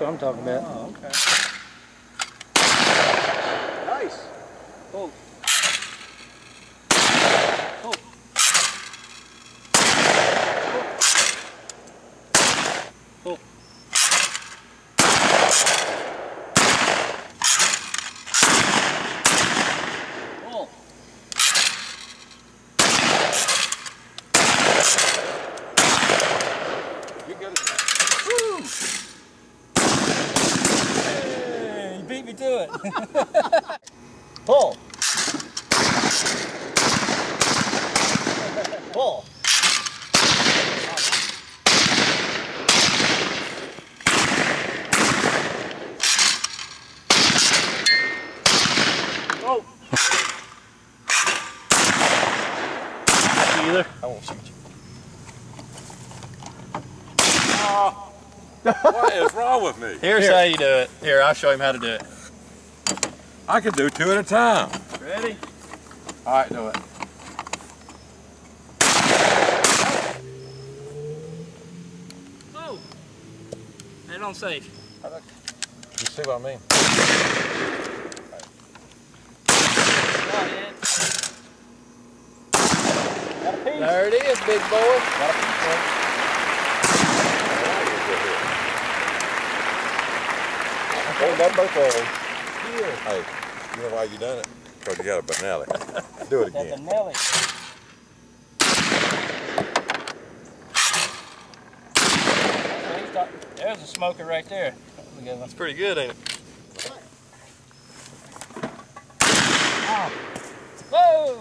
That's what I'm talking about. Oh, okay. Nice. Oh. Oh. You! Hey, you beat it. Pull. Pull. Oh. Either. I won't shoot you. What is wrong with me? Here's Here. how you do it. Here, I'll show him how to do it. I can do two at a time. Ready? All right, do it. Oh! Head on safe. You see what I mean? There it is, big boy. Hold that both of them. Hey, you know why you done it? Because you got a Benelli. Do it That's a again. Nelly. There's a smoker right there. That's a good one. That's pretty good, ain't it? Whoa!